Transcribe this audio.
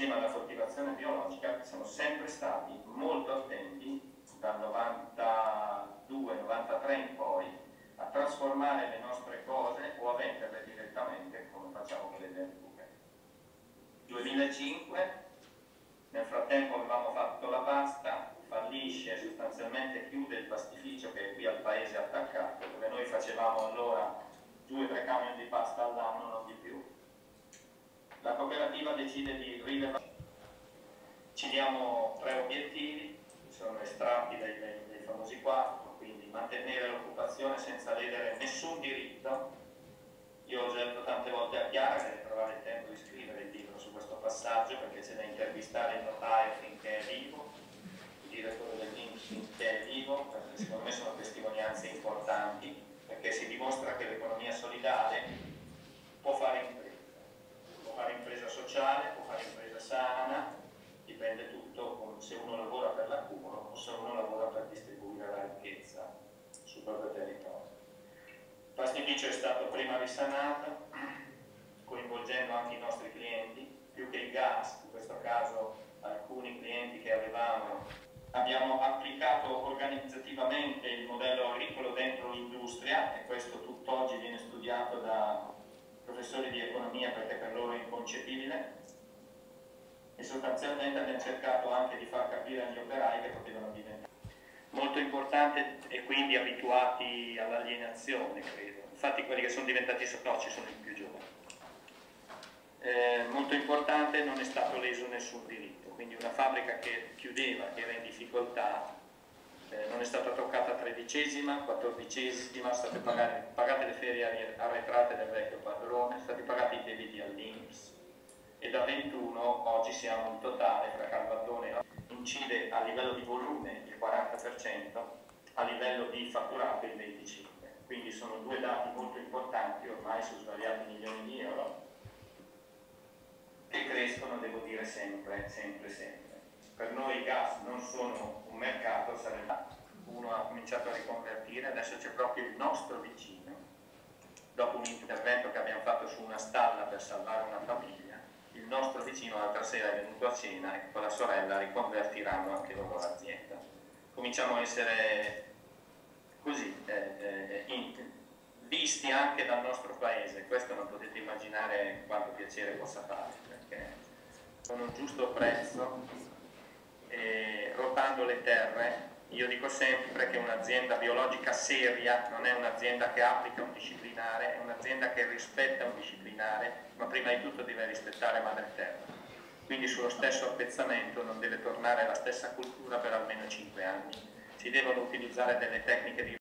insieme alla coltivazione biologica siamo sempre stati molto attenti dal 92-93 in poi a trasformare le nostre cose o a venderle direttamente come facciamo con le verdure. 2005 nel frattempo avevamo fatto la pasta, fallisce, sostanzialmente chiude il pastificio che è qui al paese attaccato, dove noi facevamo allora due o tre camion di pasta all'anno, non di più. Decide di rilevare. Ci diamo tre obiettivi, sono estratti dai, dai, dai famosi quattro, quindi mantenere l'occupazione senza ledere nessun diritto. Io ho detto tante volte a Chiara che trovare il tempo di scrivere il libro su questo passaggio perché c'è da intervistare il notaio finché è vivo, il direttore dell'Inps finché è vivo, perché secondo me sono testimonianze importanti, perché si dimostra che l'economia solidale può fare impresa, può fare impresa sociale, può fare impresa sana, dipende tutto se uno lavora per l'accumulo o se uno lavora per distribuire la ricchezza sul proprio territorio. Pastificio è stato prima risanato, coinvolgendo anche i nostri clienti, più che il gas, in questo caso alcuni clienti che avevamo, abbiamo applicato organizzativamente il modello agricolo dentro l'industria e questo tutt'oggi viene studiato da professori di economia perché per loro è inconcepibile e sostanzialmente abbiamo cercato anche di far capire agli operai che potevano diventare molto importante e quindi abituati all'alienazione, credo. Infatti quelli che sono diventati soci sono i più giovani. Eh, molto importante non è stato leso nessun diritto, quindi una fabbrica che chiudeva, che era in difficoltà, eh, non è stata toccata tredicesima, quattordicesima, state pagate, pagate le ferie arretrate del vecchio padrone, stati pagati i debiti all'Inps, e da 21 oggi siamo in totale fra Calvardone incide a livello di volume il 40%, a livello di fatturato il 25%. Quindi sono due dati molto importanti ormai su svariati milioni di euro che crescono, devo dire, sempre, sempre, sempre. Per noi i gas non sono un mercato, sarebbe uno ha cominciato a riconvertire, adesso c'è proprio il nostro vicino, dopo un intervento che abbiamo fatto su una stalla per salvare una famiglia, il nostro vicino l'altra sera è venuto a cena e con la sorella riconvertiranno anche loro l'azienda. Cominciamo a essere così, eh, eh, in, visti anche dal nostro paese, questo non potete immaginare quanto piacere possa fare, perché con un giusto prezzo, eh, rotando le terre, io dico sempre che un'azienda biologica seria non è un'azienda che applica un disciplinare, è un'azienda che rispetta un disciplinare, ma prima di tutto deve rispettare madre terra. Quindi sullo stesso appezzamento non deve tornare la stessa cultura per almeno 5 anni. Si devono utilizzare delle tecniche di